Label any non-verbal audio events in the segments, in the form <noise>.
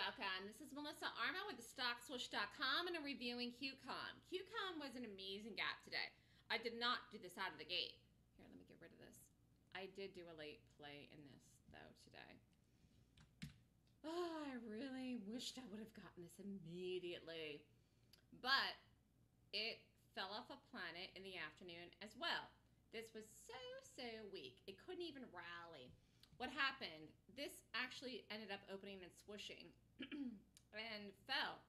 welcome. This is Melissa Armo with StockSwoosh.com and I'm reviewing QCOM. QCOM was an amazing gap today. I did not do this out of the gate. Here, let me get rid of this. I did do a late play in this, though, today. Oh, I really wished I would have gotten this immediately. But it fell off a planet in the afternoon as well. This was so, so weak. It couldn't even rally. What happened? This actually ended up opening and swooshing <clears throat> and fell.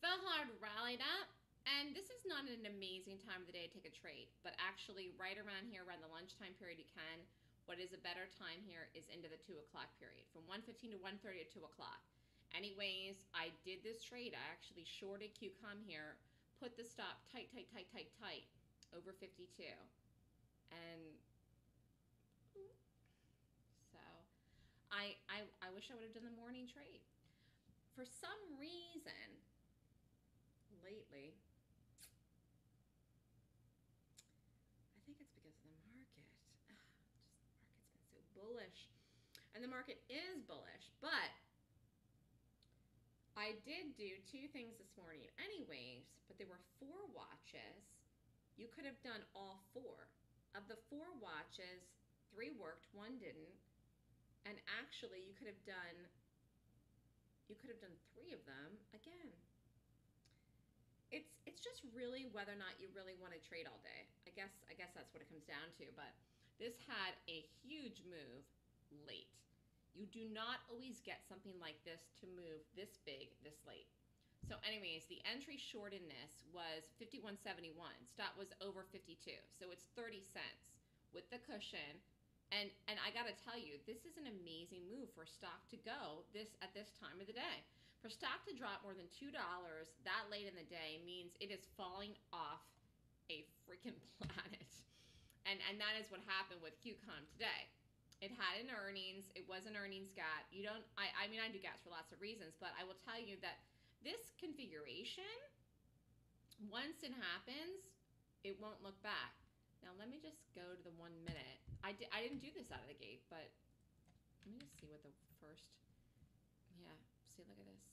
Fell hard, rallied up, and this is not an amazing time of the day to take a trade, but actually right around here, around the lunchtime period, you can. What is a better time here is into the 2 o'clock period, from 1.15 to 1.30 to 2 o'clock. Anyways, I did this trade. I actually shorted QCOM here, put the stop tight, tight, tight, tight, tight, over 52. And so I, I, I wish I would have done the morning trade. For some reason, lately, I think it's because of the market. <sighs> Just the market's been so bullish. And the market is bullish, but I did do two things this morning anyways, but there were four watches. You could have done all four. Of the four watches, three worked, one didn't. Actually, you could have done you could have done three of them again. It's it's just really whether or not you really want to trade all day. I guess I guess that's what it comes down to. But this had a huge move late. You do not always get something like this to move this big this late. So anyways, the entry short in this was 51.71. Stop was over 52. So it's 30 cents with the cushion and and I got to tell you, this is an amazing move for stock to go this at this time of the day. For stock to drop more than two dollars that late in the day means it is falling off a freaking <laughs> planet, and and that is what happened with QCOM today. It had an earnings. It was an earnings gap. You don't. I I mean I do gaps for lots of reasons, but I will tell you that this configuration, once it happens, it won't look back now let me just go to the one minute. I, di I didn't do this out of the gate, but let me just see what the first, yeah, see, look at this. <sighs>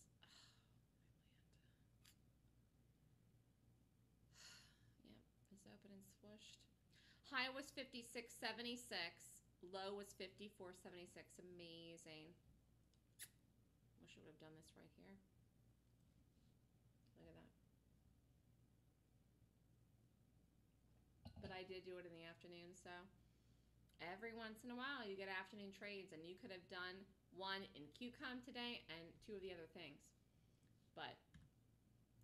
<sighs> Oh, it's open and swooshed. High was 56.76. Low was 54.76. Amazing. Wish I would have done this right here. Look at that. but I did do it in the afternoon. So every once in a while, you get afternoon trades, and you could have done one in QCOM today and two of the other things. But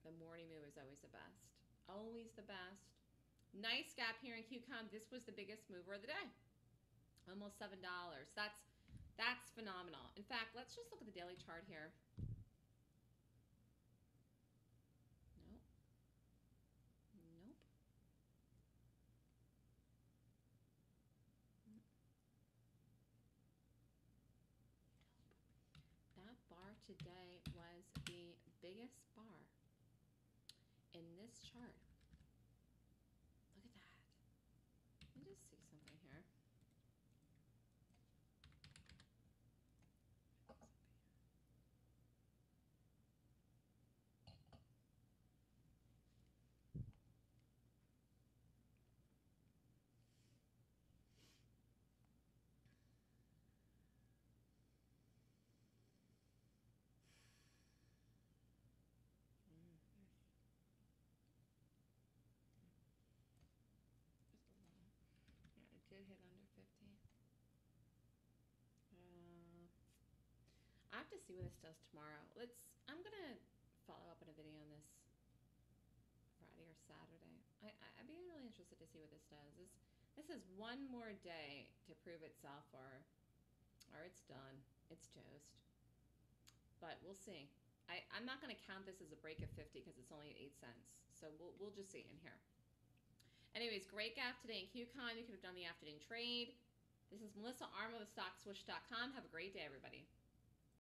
the morning move is always the best. Always the best. Nice gap here in QCOM. This was the biggest mover of the day. Almost $7. That's that's phenomenal. In fact, let's just look at the daily chart here. that bar today was the biggest bar in this chart. Look at that. Let me just see something here. Did hit under 50. Uh, I have to see what this does tomorrow. Let's. I'm gonna follow up in a video on this Friday or Saturday. I, I'd be really interested to see what this does. This this is one more day to prove itself, or or it's done. It's toast. But we'll see. I, I'm not going to count this as a break of 50 because it's only at 8 cents. So we'll, we'll just see in here. Anyways, great gap today in QCOM. You could have done the afternoon trade. This is Melissa Armo with StockSwoosh.com. Have a great day, everybody.